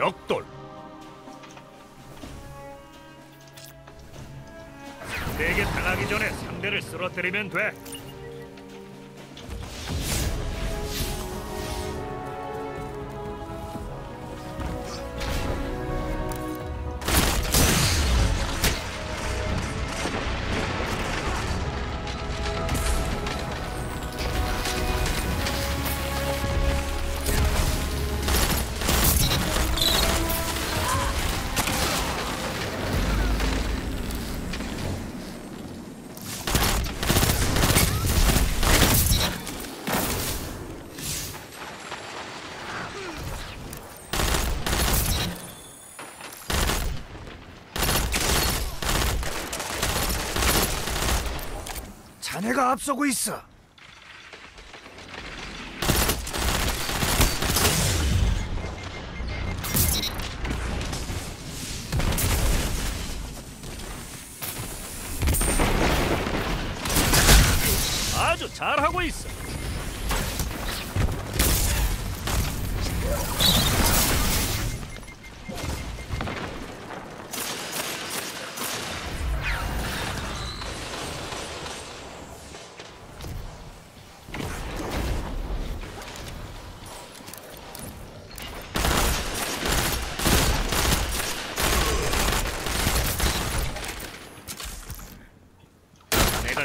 벽돌. 상대에게 당하기 전에 상대를 쓰러뜨리면 돼 앞서고 있어. 아주 잘하고 있어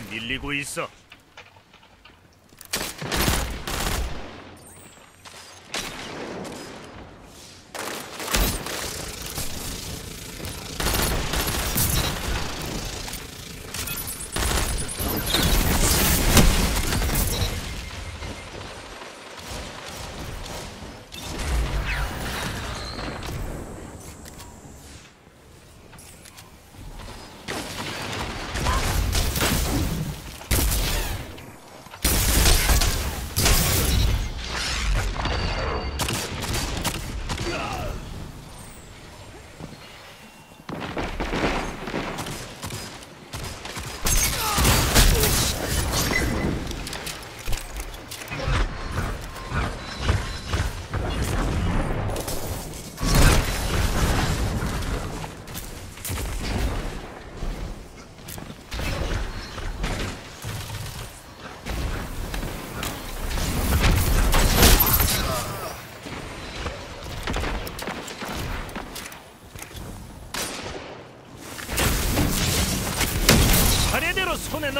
밀리고 있어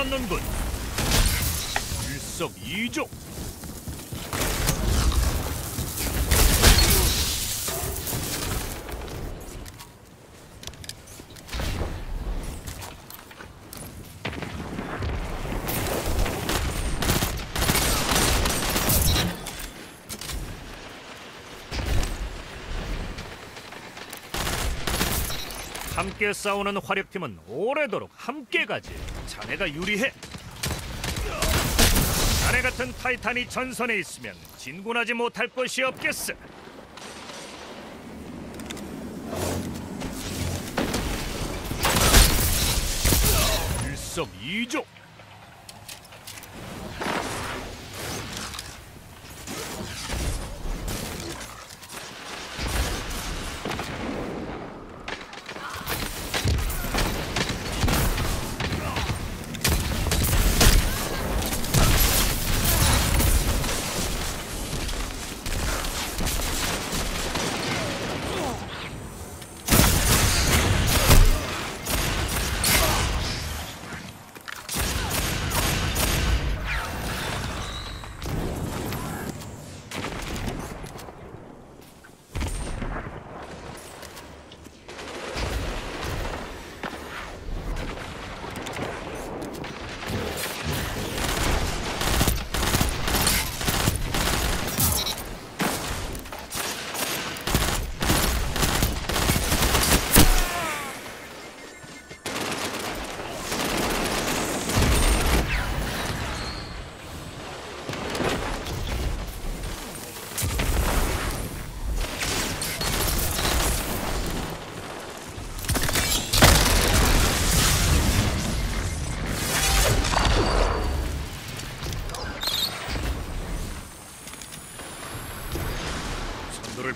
넣는군 일석이조 함께 싸우는 화력팀은 오래도록 함께 가지. 자네가 유리해. 자네 같은 타이탄이 전선에 있으면 진군하지 못할 것이 없겠어. 일석이조.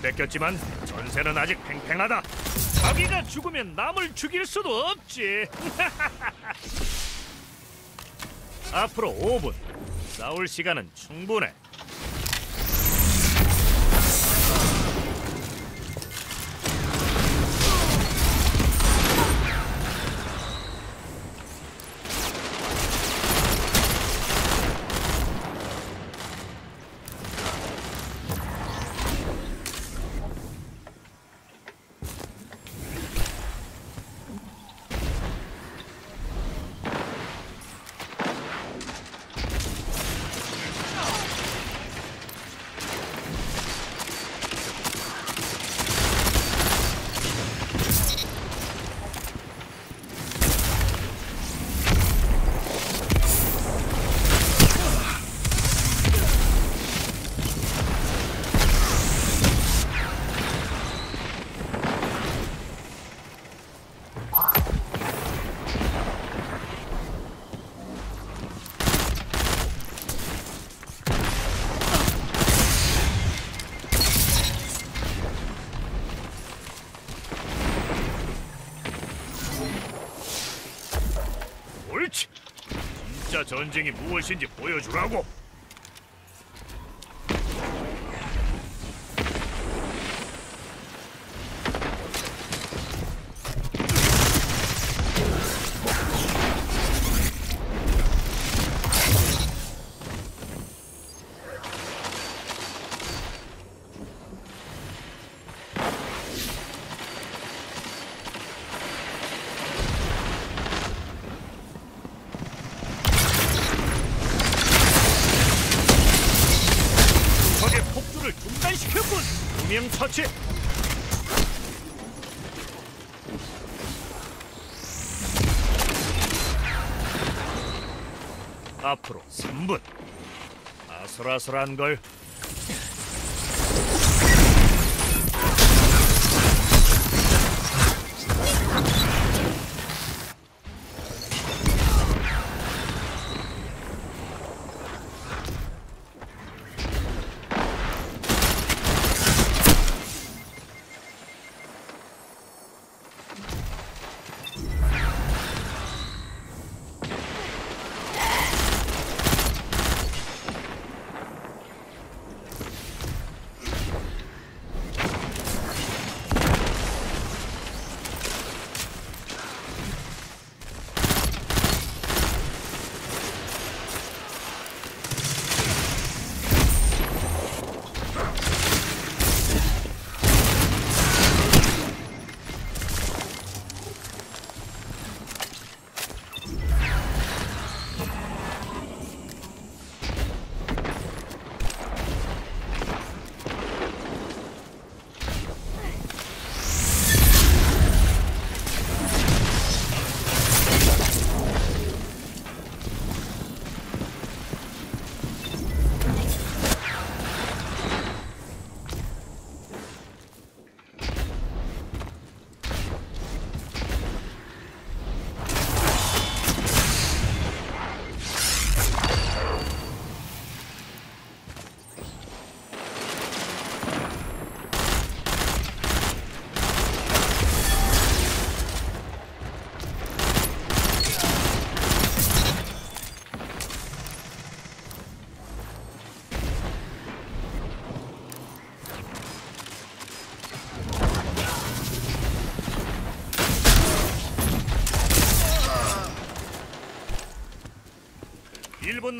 선두를 뺏겼지만 전세는 아직 팽팽하다. 자기가 죽으면 남을 죽일 수도 없지. 앞으로 5분. 싸울 시간은 충분해. 전쟁이 무엇인지 보여주라고. 두명 처치. 앞으로 3분. 아슬아슬한 걸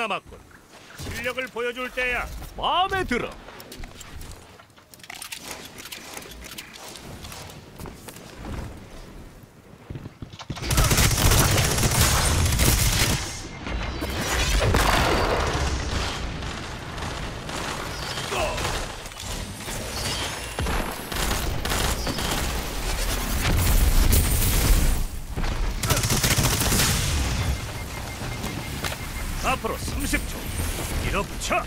남았군. 실력을 보여줄 때야. 마음에 들어. 앞으로 30초. 밀어붙여.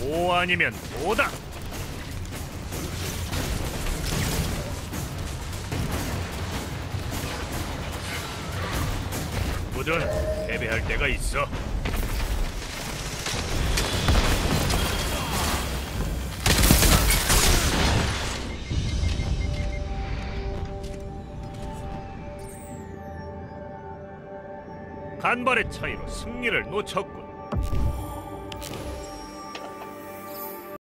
도 아니면 도다. 때가 있어. 간발의 차이로 승리를 놓쳤군.